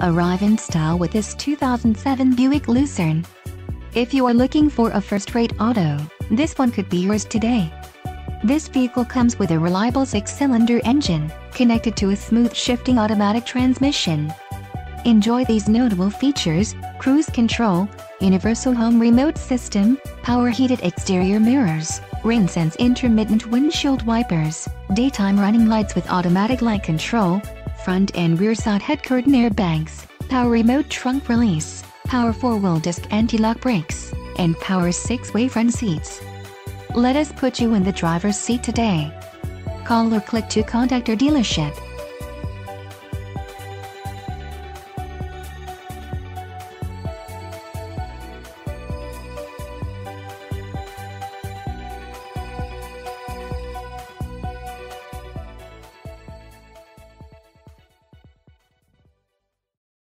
Arrive in style with this 2007 Buick Lucerne. If you are looking for a first-rate auto, this one could be yours today. This vehicle comes with a reliable six-cylinder engine, connected to a smooth shifting automatic transmission. Enjoy these notable features, cruise control, universal home remote system, power heated exterior mirrors, rain sense intermittent windshield wipers, daytime running lights with automatic light control, front and rear side head curtain airbags, power remote trunk release, power four-wheel disc anti-lock brakes, and power six-way front seats. Let us put you in the driver's seat today. Call or click to contact our dealership.